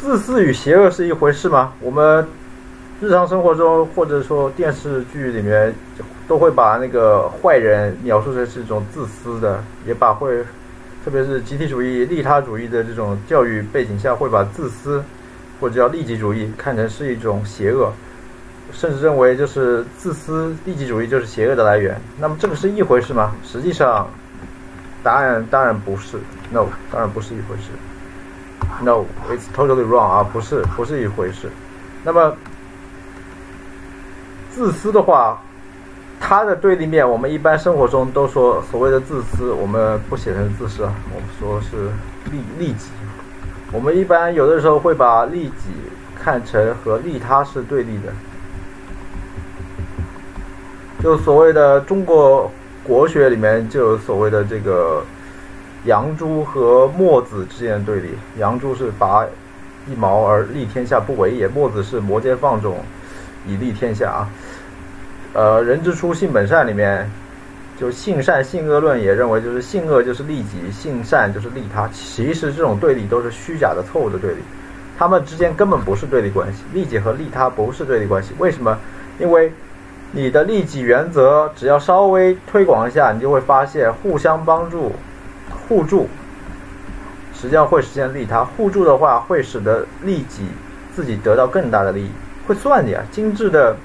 自私与邪恶是一回事吗？我们日常生活中或者说电视剧里面都会把那个坏人描述成是一种自私的，也把会，特别是集体主义、利他主义的这种教育背景下，会把自私或者叫利己主义看成是一种邪恶，甚至认为就是自私、利己主义就是邪恶的来源。那么这个是一回事吗？实际上，答案当然不是，no，当然不是一回事。No, it's totally wrong 啊，不是，不是一回事。那么，自私的话，它的对立面，我们一般生活中都说所谓的自私，我们不写成自私啊，我们说是利利己。我们一般有的时候会把利己看成和利他是对立的，就所谓的中国国学里面就有所谓的这个。杨朱和墨子之间的对立，杨朱是拔一毛而利天下不为也，墨子是摩肩放踵以利天下啊。呃，人之初性本善里面，就性善性恶论也认为就是性恶就是利己，性善就是利他。其实这种对立都是虚假的、错误的对立，他们之间根本不是对立关系，利己和利他不是对立关系。为什么？因为你的利己原则只要稍微推广一下，你就会发现互相帮助。互助，实际上会实现利他。互助的话，会使得利己自己得到更大的利益。会算的呀，精致的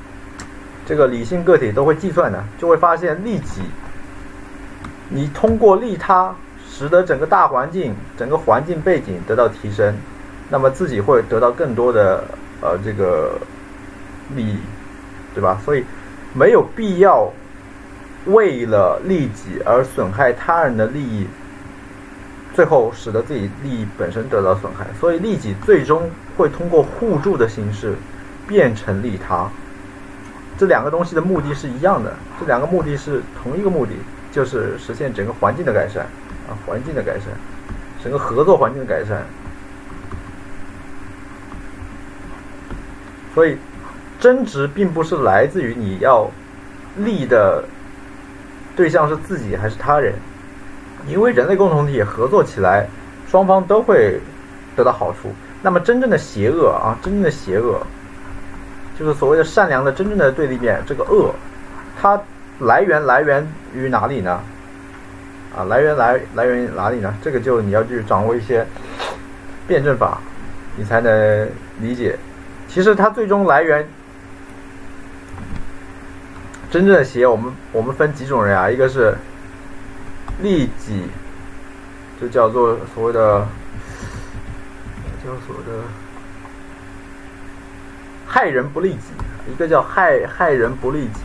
这个理性个体都会计算的，就会发现利己，你通过利他，使得整个大环境、整个环境背景得到提升，那么自己会得到更多的呃这个利益，对吧？所以没有必要为了利己而损害他人的利益。最后使得自己利益本身得到损害，所以利己最终会通过互助的形式变成利他。这两个东西的目的是一样的，这两个目的是同一个目的，就是实现整个环境的改善啊，环境的改善，整个合作环境的改善。所以，争执并不是来自于你要利的对象是自己还是他人。因为人类共同体合作起来，双方都会得到好处。那么真正的邪恶啊，真正的邪恶，就是所谓的善良的真正的对立面，这个恶，它来源来源于哪里呢？啊，来源来来源于哪里呢？这个就你要去掌握一些辩证法，你才能理解。其实它最终来源，真正的邪，我们我们分几种人啊？一个是。利己，就叫做所谓的，叫所谓的害人不利己，一个叫害害人不利己，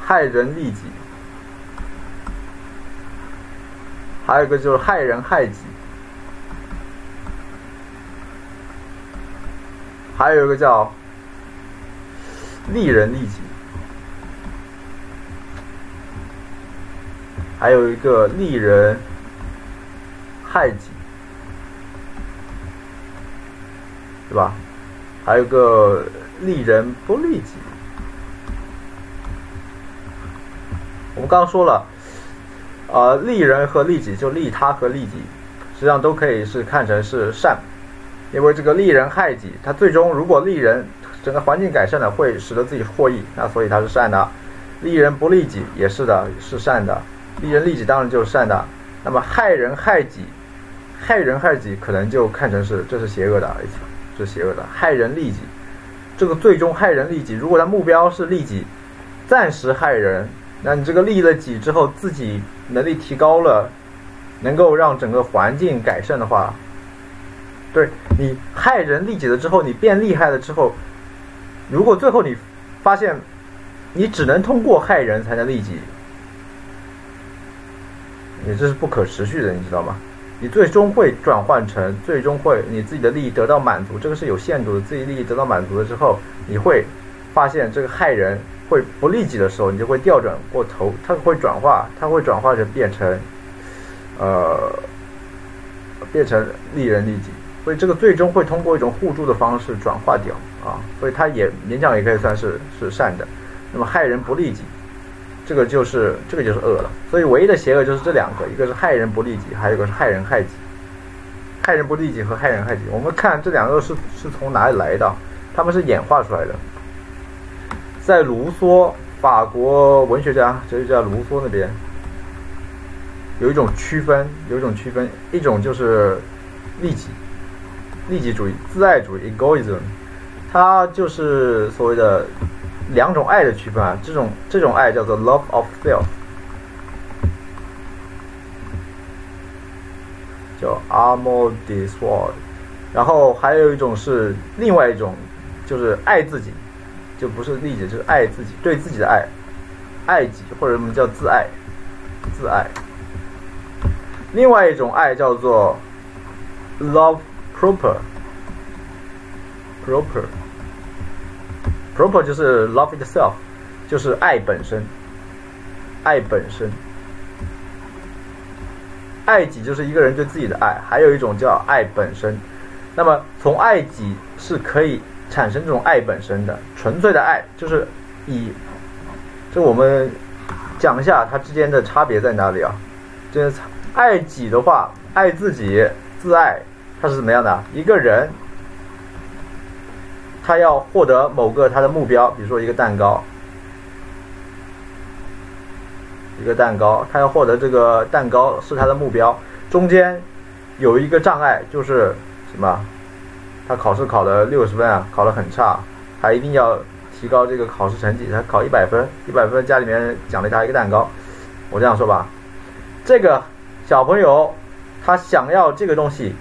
害人利己，还有一个就是害人害己，还有一个叫利人利己。还有一个利人害己，对吧？还有个利人不利己。我们刚刚说了，呃，利人和利己，就利他和利己，实际上都可以是看成是善，因为这个利人害己，它最终如果利人，整个环境改善了，会使得自己获益，那所以它是善的。利人不利己也是的，是善的。利人利己当然就是善的，那么害人害己，害人害己可能就看成是这是邪恶的，这是邪恶的。害人利己，这个最终害人利己，如果他目标是利己，暂时害人，那你这个利了己之后，自己能力提高了，能够让整个环境改善的话，对你害人利己了之后，你变厉害了之后，如果最后你发现你只能通过害人才能利己。你这是不可持续的，你知道吗？你最终会转换成，最终会你自己的利益得到满足，这个是有限度的。自己利益得到满足了之后，你会发现这个害人会不利己的时候，你就会调转过头，它会转化，它会转化成变成，呃，变成利人利己。所以这个最终会通过一种互助的方式转化掉啊，所以它也勉强也可以算是是善的。那么害人不利己。这个就是这个就是恶了，所以唯一的邪恶就是这两个，一个是害人不利己，还有一个是害人害己。害人不利己和害人害己。我们看这两个是是从哪里来的？他们是演化出来的。在卢梭，法国文学家、哲学家卢梭那边，有一种区分，有一种区分，一种就是利己、利己主义、自爱主义 （egoism），它就是所谓的两种爱的区分啊。这种这种爱叫做 love of self，叫 amor de soi。然后还有一种是另外一种，就是爱自己。就不是理解，就是爱自己，对自己的爱，爱己或者什么叫自爱，自爱。另外一种爱叫做 love proper，proper proper 就是 love itself，就是爱本身，爱本身。爱己就是一个人对自己的爱，还有一种叫爱本身。那么从爱己是可以。产生这种爱本身的纯粹的爱，就是以，就我们讲一下它之间的差别在哪里啊？就是爱己的话，爱自己自爱，它是怎么样的？一个人他要获得某个他的目标，比如说一个蛋糕，一个蛋糕，他要获得这个蛋糕是他的目标，中间有一个障碍，就是什么？他考试考了六十分啊，考得很差，他一定要提高这个考试成绩。他考一百分，一百分家里面奖励他一个蛋糕。我这样说吧，这个小朋友他想要这个东西，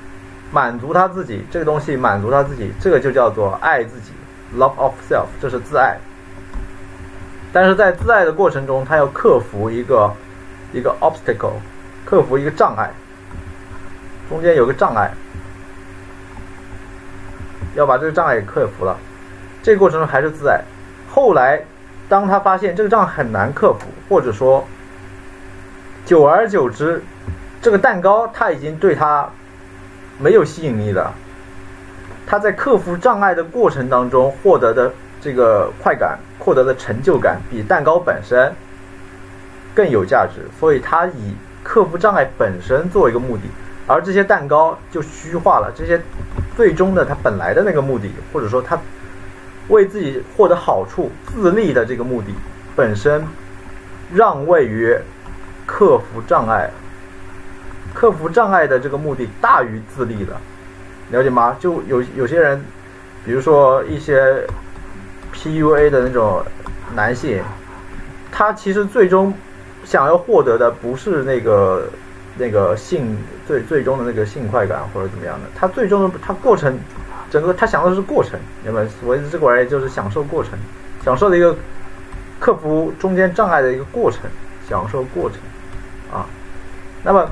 满足他自己，这个东西满足他自己，这个就叫做爱自己，love of self，这是自爱。但是在自爱的过程中，他要克服一个一个 obstacle，克服一个障碍，中间有个障碍。要把这个障碍给克服了，这个过程中还是自爱。后来，当他发现这个障碍很难克服，或者说，久而久之，这个蛋糕他已经对他没有吸引力的。他在克服障碍的过程当中获得的这个快感、获得的成就感，比蛋糕本身更有价值。所以他以克服障碍本身作为一个目的，而这些蛋糕就虚化了。这些。最终的他本来的那个目的，或者说他为自己获得好处、自立的这个目的本身，让位于克服障碍、克服障碍的这个目的大于自立的，了解吗？就有有些人，比如说一些 PUA 的那种男性，他其实最终想要获得的不是那个。那个性最最终的那个性快感或者怎么样的，他最终的他过程，整个他想的是过程，明白？所谓的这个玩意就是享受过程，享受的一个克服中间障碍的一个过程，享受过程啊。那么，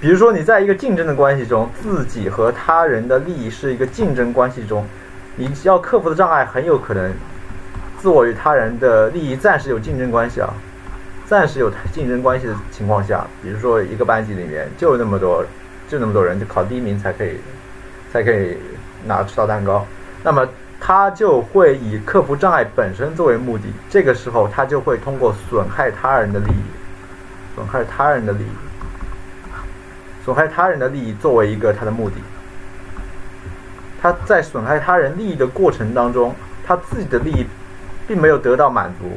比如说你在一个竞争的关系中，自己和他人的利益是一个竞争关系中，你要克服的障碍很有可能，自我与他人的利益暂时有竞争关系啊。暂时有竞争关系的情况下，比如说一个班级里面就那么多，就那么多人，就考第一名才可以，才可以拿吃到蛋糕。那么他就会以克服障碍本身作为目的，这个时候他就会通过损害他人的利益，损害他人的利益，损害他人的利益作为一个他的目的。他在损害他人利益的过程当中，他自己的利益并没有得到满足。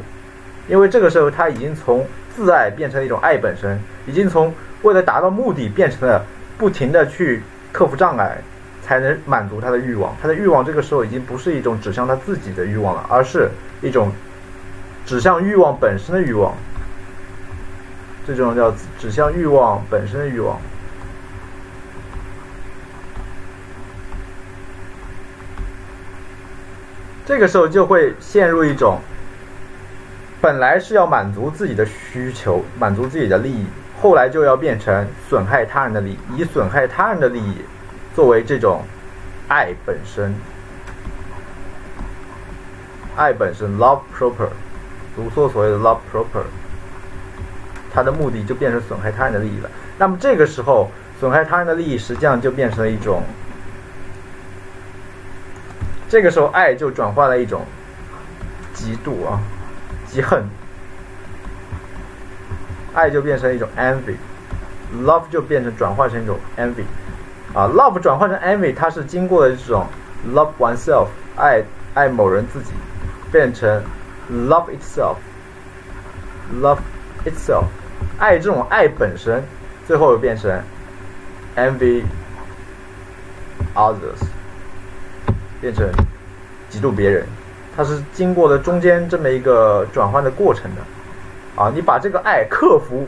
因为这个时候他已经从自爱变成了一种爱本身，已经从为了达到目的变成了不停的去克服障碍，才能满足他的欲望。他的欲望这个时候已经不是一种指向他自己的欲望了，而是一种指向欲望本身的欲望。这种叫指向欲望本身的欲望。这个时候就会陷入一种。本来是要满足自己的需求，满足自己的利益，后来就要变成损害他人的利益，以损害他人的利益作为这种爱本身，爱本身 （love proper），卢梭所谓的 love proper，它的目的就变成损害他人的利益了。那么这个时候，损害他人的利益实际上就变成了一种，这个时候爱就转化了一种嫉妒啊。嫉恨，爱就变成一种 envy，love 就变成转化成一种 envy，啊，love 转化成 envy，它是经过了这种 love oneself 爱爱某人自己，变成 love itself，love itself 爱这种爱本身，最后变成 envy others，变成嫉妒别人，它是经过了中间这么一个转换的过程的。啊，你把这个爱克服，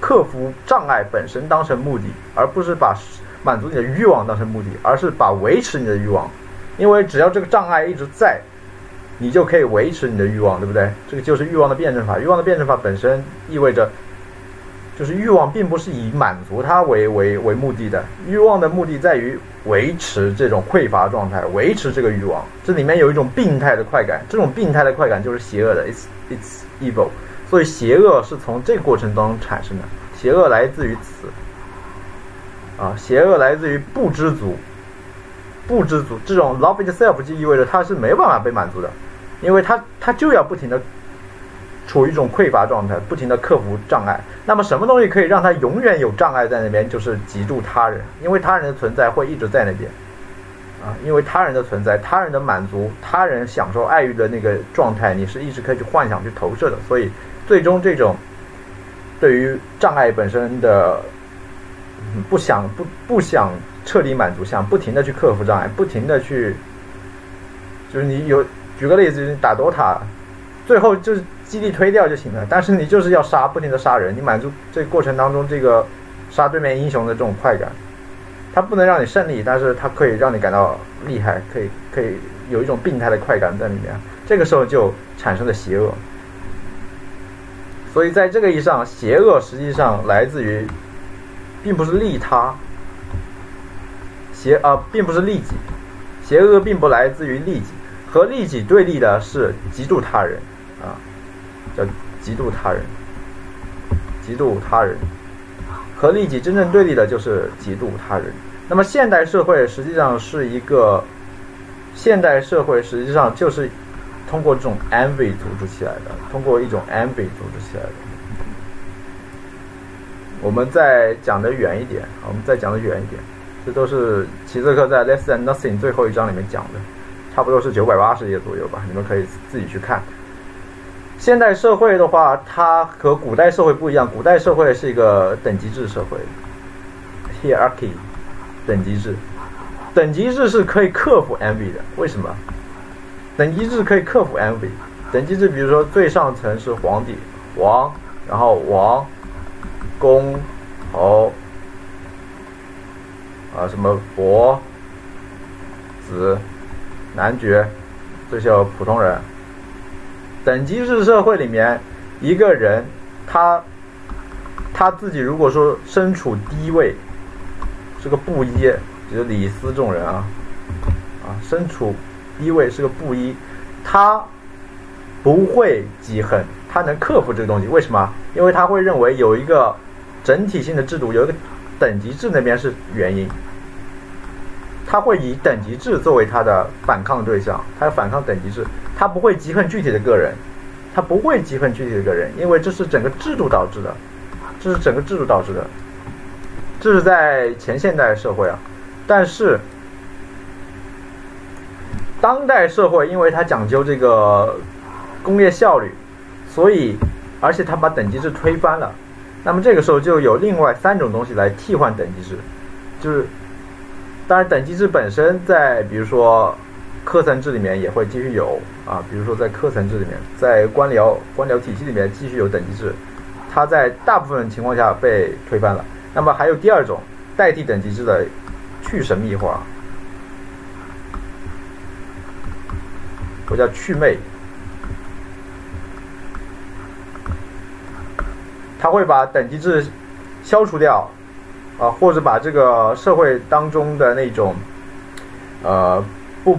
克服障碍本身当成目的，而不是把。满足你的欲望当成目的，而是把维持你的欲望，因为只要这个障碍一直在，你就可以维持你的欲望，对不对？这个就是欲望的辩证法。欲望的辩证法本身意味着，就是欲望并不是以满足它为为为目的的，欲望的目的在于维持这种匮乏状态，维持这个欲望。这里面有一种病态的快感，这种病态的快感就是邪恶的，it's it's evil。所以邪恶是从这个过程当中产生的，邪恶来自于此。啊，邪恶来自于不知足，不知足。这种 love itself 就意味着他是没办法被满足的，因为他他就要不停的处于一种匮乏状态，不停的克服障碍。那么什么东西可以让他永远有障碍在那边？就是嫉妒他人，因为他人的存在会一直在那边。啊，因为他人的存在，他人的满足，他人享受爱欲的那个状态，你是一直可以去幻想、去投射的。所以，最终这种对于障碍本身的。不想不不想彻底满足，想不停的去克服障碍，不停的去，就是你有举个例子，你打 DOTA，最后就是基地推掉就行了，但是你就是要杀，不停的杀人，你满足这过程当中这个杀对面英雄的这种快感，它不能让你胜利，但是它可以让你感到厉害，可以可以有一种病态的快感在里面，这个时候就产生了邪恶，所以在这个意义上，邪恶实际上来自于。并不是利他，邪啊，并不是利己，邪恶并不来自于利己，和利己对立的是嫉妒他人，啊，叫嫉妒他人，嫉妒他人，和利己真正对立的就是嫉妒他人。那么现代社会实际上是一个，现代社会实际上就是通过这种 envy 组织起来的，通过一种 envy 组织起来的。我们再讲的远一点，我们再讲的远一点，这都是齐泽克在《Less Than Nothing》最后一章里面讲的，差不多是九百八十页左右吧，你们可以自己去看。现代社会的话，它和古代社会不一样，古代社会是一个等级制社会，hierarchy，等级制，等级制是可以克服 envy 的，为什么？等级制可以克服 envy，等级制比如说最上层是皇帝，王，然后王。公、侯啊，什么伯、子、男爵，这些普通人。等级制社会里面，一个人他他自己如果说身处低位，是个布衣，就是李斯这种人啊，啊，身处低位是个布衣，他不会记恨，他能克服这个东西。为什么？因为他会认为有一个。整体性的制度有一个等级制，那边是原因，他会以等级制作为他的反抗对象，他要反抗等级制，他不会嫉恨具体的个人，他不会嫉恨具体的个人，因为这是整个制度导致的，这是整个制度导致的，这是在前现代社会啊，但是当代社会，因为它讲究这个工业效率，所以而且他把等级制推翻了。那么这个时候就有另外三种东西来替换等级制，就是，当然等级制本身在比如说科层制里面也会继续有啊，比如说在科层制里面，在官僚官僚体系里面继续有等级制，它在大部分情况下被推翻了。那么还有第二种代替等级制的去神秘化，我叫去魅。他会把等级制消除掉，啊，或者把这个社会当中的那种，呃，不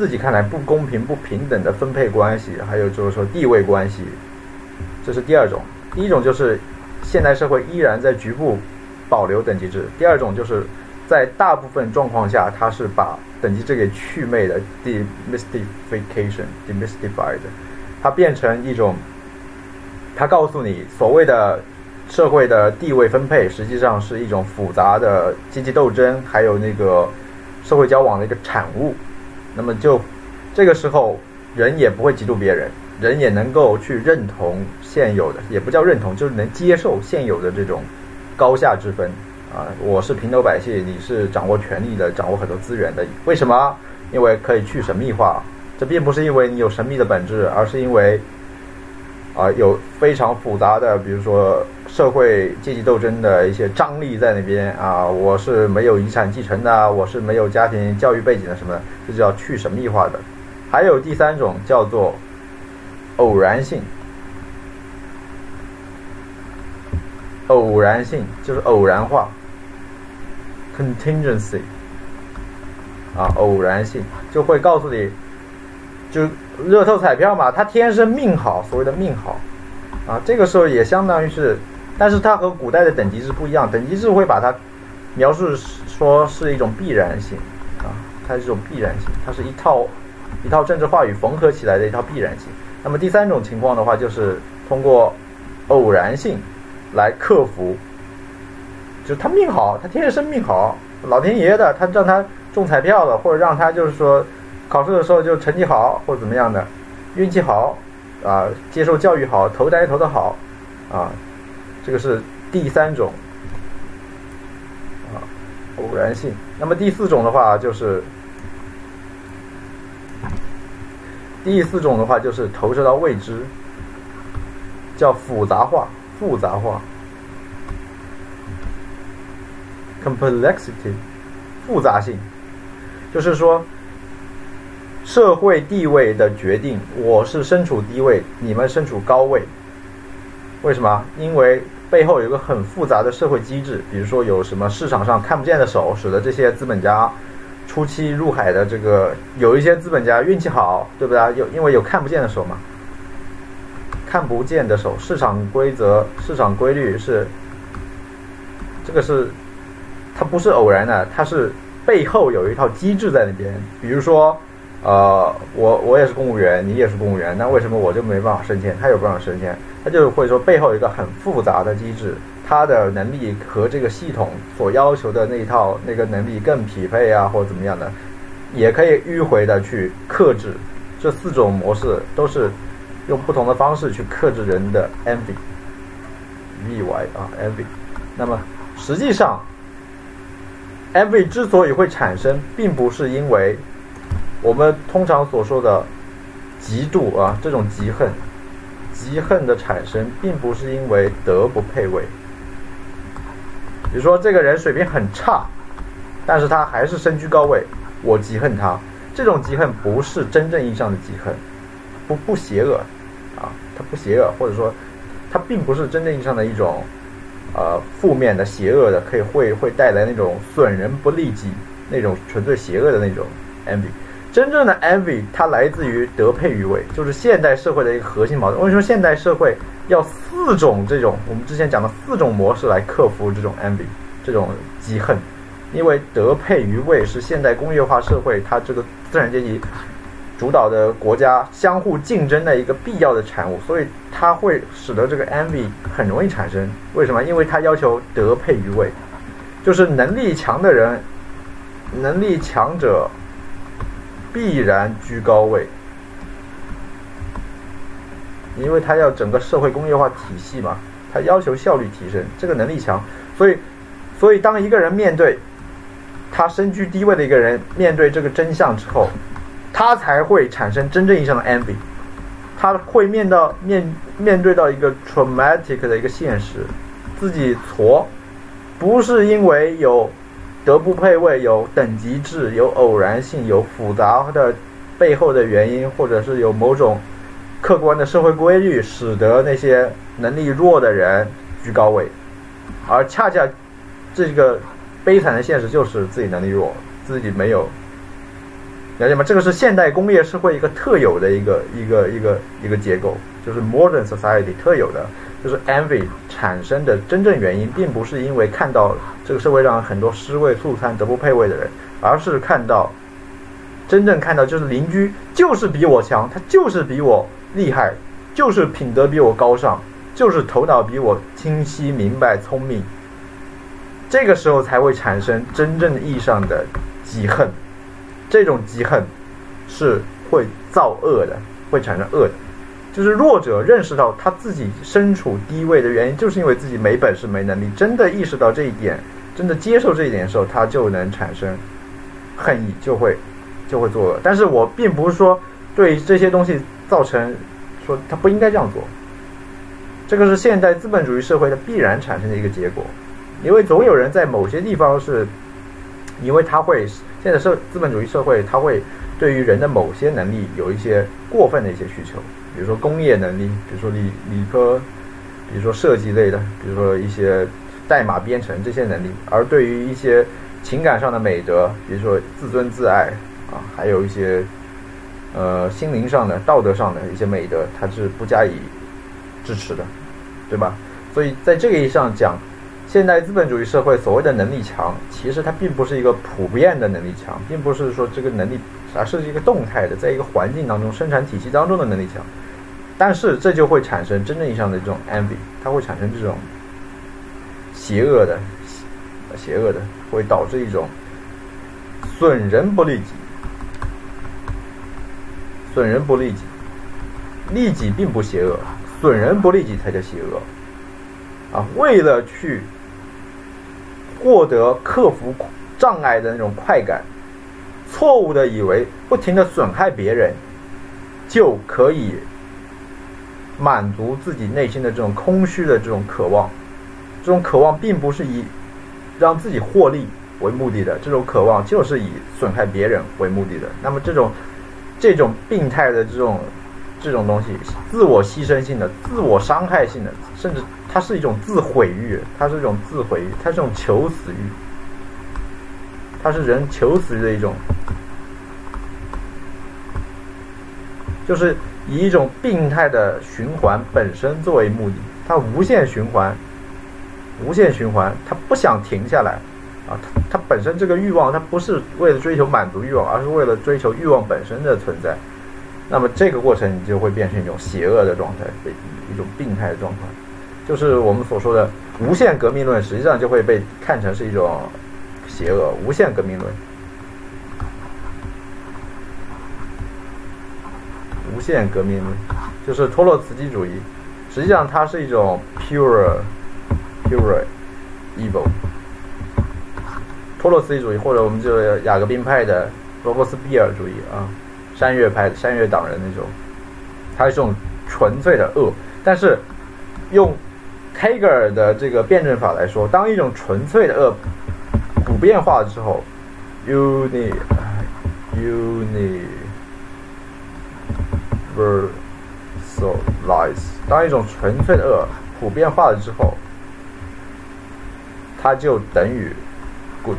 自己看来不公平、不平等的分配关系，还有就是说地位关系，这是第二种。第一种就是现代社会依然在局部保留等级制，第二种就是在大部分状况下，它是把等级制给去魅的，demystification，demystified，它变成一种。它告诉你，所谓的社会的地位分配实际上是一种复杂的阶级斗争，还有那个社会交往的一个产物。那么就这个时候，人也不会嫉妒别人，人也能够去认同现有的，也不叫认同，就是能接受现有的这种高下之分啊。我是平头百姓，你是掌握权力的，掌握很多资源的。为什么？因为可以去神秘化。这并不是因为你有神秘的本质，而是因为。啊，有非常复杂的，比如说社会阶级斗争的一些张力在那边啊。我是没有遗产继承的，我是没有家庭教育背景的，什么的这叫去神秘化的。还有第三种叫做偶然性，偶然性就是偶然化，contingency 啊，偶然性就会告诉你。就热透彩票嘛，他天生命好，所谓的命好，啊，这个时候也相当于是，但是它和古代的等级制不一样，等级制会把它描述说是一种必然性，啊，它是一种必然性，它是一套一套政治话语缝合起来的一套必然性。那么第三种情况的话，就是通过偶然性来克服，就他命好，他天生命好，老天爷的，他让他中彩票了，或者让他就是说。考试的时候就成绩好或怎么样的，运气好，啊，接受教育好，投胎投的好，啊，这个是第三种，啊，偶然性。那么第四种的话就是，第四种的话就是投射到未知，叫复杂化，复杂化，complexity，复杂性，就是说。社会地位的决定，我是身处低位，你们身处高位。为什么？因为背后有一个很复杂的社会机制，比如说有什么市场上看不见的手，使得这些资本家初期入海的这个有一些资本家运气好，对不对？有因为有看不见的手嘛，看不见的手，市场规则、市场规律是这个是它不是偶然的，它是背后有一套机制在那边，比如说。呃，我我也是公务员，你也是公务员，那为什么我就没办法升迁？他有办法升迁，他就会说背后有一个很复杂的机制，他的能力和这个系统所要求的那一套那个能力更匹配啊，或者怎么样的，也可以迂回的去克制。这四种模式都是用不同的方式去克制人的 envy，v y 啊 envy。那么实际上，envy 之所以会产生，并不是因为。我们通常所说的嫉妒啊，这种嫉恨，嫉恨的产生，并不是因为德不配位。比如说，这个人水平很差，但是他还是身居高位，我嫉恨他。这种嫉恨不是真正意义上的嫉恨，不不邪恶啊，他不邪恶，或者说，他并不是真正意义上的一种呃负面的、邪恶的，可以会会带来那种损人不利己那种纯粹邪恶的那种 envy。真正的 envy 它来自于德配于位，就是现代社会的一个核心矛盾。为什么现代社会要四种这种我们之前讲的四种模式来克服这种 envy 这种嫉恨？因为德配于位是现代工业化社会它这个资产阶级主导的国家相互竞争的一个必要的产物，所以它会使得这个 envy 很容易产生。为什么？因为它要求德配于位，就是能力强的人，能力强者。必然居高位，因为他要整个社会工业化体系嘛，他要求效率提升，这个能力强，所以，所以当一个人面对他身居低位的一个人面对这个真相之后，他才会产生真正意义上的 envy，他会面到面面对到一个 traumatic 的一个现实，自己挫，不是因为有。德不配位，有等级制，有偶然性，有复杂的背后的原因，或者是有某种客观的社会规律，使得那些能力弱的人居高位，而恰恰这个悲惨的现实就是自己能力弱，自己没有了解吗？这个是现代工业社会一个特有的一个一个一个一个结构，就是 modern society 特有的。就是 envy 产生的真正原因，并不是因为看到这个社会上很多尸位素餐、德不配位的人，而是看到真正看到就是邻居就是比我强，他就是比我厉害，就是品德比我高尚，就是头脑比我清晰、明白、聪明。这个时候才会产生真正意义上的嫉恨，这种嫉恨是会造恶的，会产生恶的。就是弱者认识到他自己身处低位的原因，就是因为自己没本事、没能力。真的意识到这一点，真的接受这一点的时候，他就能产生恨意，就会就会作恶。但是我并不是说对这些东西造成说他不应该这样做，这个是现代资本主义社会的必然产生的一个结果。因为总有人在某些地方是，因为他会现在社资本主义社会，他会对于人的某些能力有一些过分的一些需求，比如说工业能力，比如说理理科，比如说设计类的，比如说一些代码编程这些能力，而对于一些情感上的美德，比如说自尊自爱啊，还有一些呃心灵上的、道德上的一些美德，它是不加以支持的，对吧？所以在这个意义上讲。现代资本主义社会所谓的能力强，其实它并不是一个普遍的能力强，并不是说这个能力，而是一个动态的，在一个环境当中、生产体系当中的能力强。但是这就会产生真正意义上的这种 envy，它会产生这种邪恶的、邪恶的，会导致一种损人不利己，损人不利己，利己并不邪恶，损人不利己才叫邪恶啊！为了去。获得克服障碍的那种快感，错误的以为不停的损害别人，就可以满足自己内心的这种空虚的这种渴望。这种渴望并不是以让自己获利为目的的，这种渴望就是以损害别人为目的的。那么这种这种病态的这种这种东西，自我牺牲性的、自我伤害性的，甚至。它是一种自毁欲，它是一种自毁欲，它是一种求死欲，它是人求死的一种，就是以一种病态的循环本身作为目的，它无限循环，无限循环，它不想停下来，啊，它它本身这个欲望，它不是为了追求满足欲望，而是为了追求欲望本身的存在，那么这个过程你就会变成一种邪恶的状态，一种病态的状态。就是我们所说的无限革命论，实际上就会被看成是一种邪恶。无限革命论，无限革命论就是托洛茨基主义，实际上它是一种 pure pure evil。托洛茨基主义，或者我们就雅各宾派的罗伯斯庇尔主义啊，山岳派山岳党人那种，它是一种纯粹的恶，但是用。黑格尔的这个辩证法来说，当一种纯粹的恶普遍化之后，uni universalize，当一种纯粹的恶普遍化了之后，它就等于 good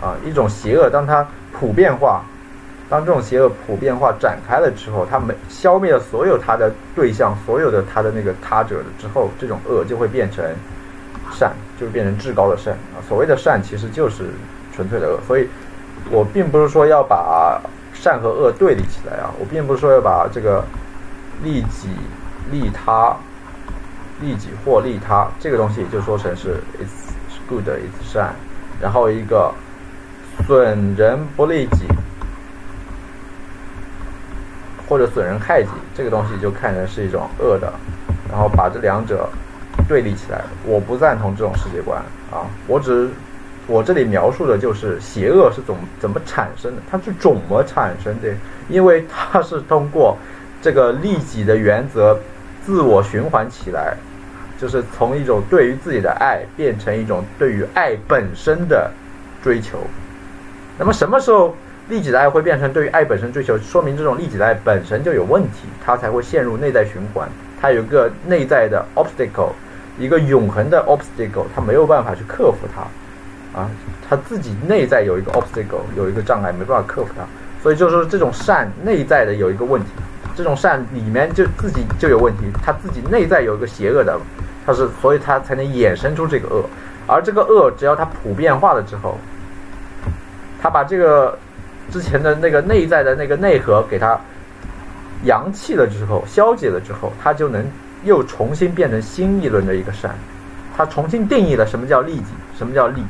啊，一种邪恶当它普遍化。当这种邪恶普遍化展开了之后，它没消灭了所有它的对象，所有的它的那个他者了之后，这种恶就会变成善，就变成至高的善啊。所谓的善其实就是纯粹的恶，所以我并不是说要把善和恶对立起来啊，我并不是说要把这个利己利他、利己或利他这个东西就说成是 it's good it's 善，然后一个损人不利己。或者损人害己，这个东西就看成是一种恶的，然后把这两者对立起来，我不赞同这种世界观啊！我只我这里描述的就是邪恶是怎怎么产生的，它是怎么产生的？因为它是通过这个利己的原则自我循环起来，就是从一种对于自己的爱变成一种对于爱本身的追求。那么什么时候？利己的爱会变成对于爱本身追求，说明这种利己的爱本身就有问题，它才会陷入内在循环。它有一个内在的 obstacle，一个永恒的 obstacle，他没有办法去克服它，啊，他自己内在有一个 obstacle，有一个障碍，没办法克服它。所以就是说，这种善内在的有一个问题，这种善里面就自己就有问题，他自己内在有一个邪恶的，他是，所以他才能衍生出这个恶。而这个恶，只要它普遍化了之后，他把这个。之前的那个内在的那个内核给它阳气了之后，消解了之后，他就能又重新变成新一轮的一个善，他重新定义了什么叫利己，什么叫利，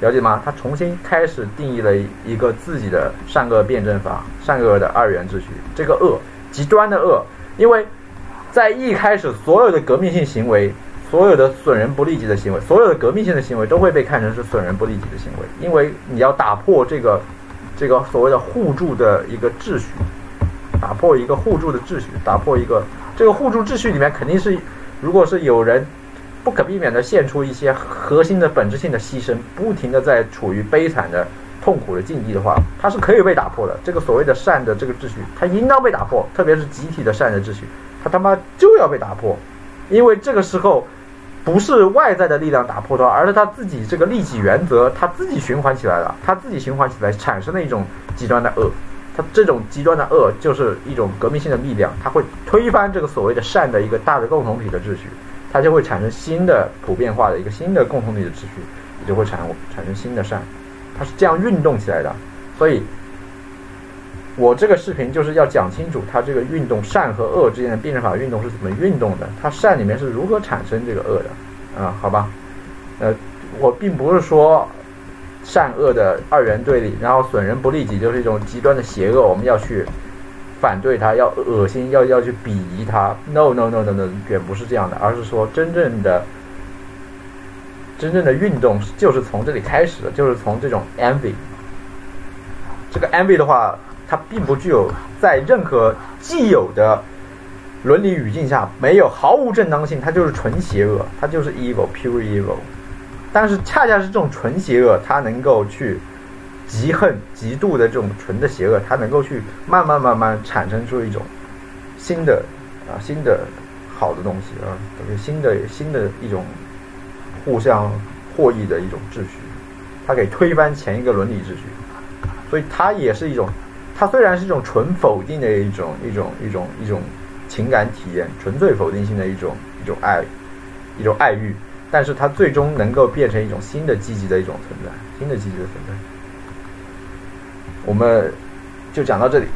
了解吗？他重新开始定义了一个自己的善恶辩证法，善恶的二元秩序。这个恶，极端的恶，因为在一开始所有的革命性行为，所有的损人不利己的行为，所有的革命性的行为都会被看成是损人不利己的行为，因为你要打破这个这个所谓的互助的一个秩序。打破一个互助的秩序，打破一个这个互助秩序里面肯定是，如果是有人不可避免的献出一些核心的本质性的牺牲，不停的在处于悲惨的痛苦的境地的话，它是可以被打破的。这个所谓的善的这个秩序，它应当被打破，特别是集体的善的秩序，它他妈就要被打破，因为这个时候不是外在的力量打破它，而是他自己这个利己原则，他自己循环起来了，他自己循环起来产生的一种极端的恶。它这种极端的恶就是一种革命性的力量，它会推翻这个所谓的善的一个大的共同体的秩序，它就会产生新的普遍化的一个新的共同体的秩序，也就会产产生新的善，它是这样运动起来的。所以，我这个视频就是要讲清楚它这个运动善和恶之间的辩证法运动是怎么运动的，它善里面是如何产生这个恶的啊？好吧，呃，我并不是说。善恶的二元对立，然后损人不利己就是一种极端的邪恶，我们要去反对它，要恶心，要要去鄙夷它。No no no no no，远不是这样的，而是说真正的真正的运动就是从这里开始的，就是从这种 envy。这个 envy 的话，它并不具有在任何既有的伦理语境下没有毫无正当性，它就是纯邪恶，它就是 evil，pure evil。但是恰恰是这种纯邪恶，它能够去极恨、极度的这种纯的邪恶，它能够去慢慢慢慢产生出一种新的啊新的好的东西啊，特别新的新的一种互相获益的一种秩序，它可以推翻前一个伦理秩序，所以它也是一种，它虽然是一种纯否定的一种一种一种一种情感体验，纯粹否定性的一种一种爱一种爱欲。但是它最终能够变成一种新的积极的一种存在，新的积极的存在。我们就讲到这里。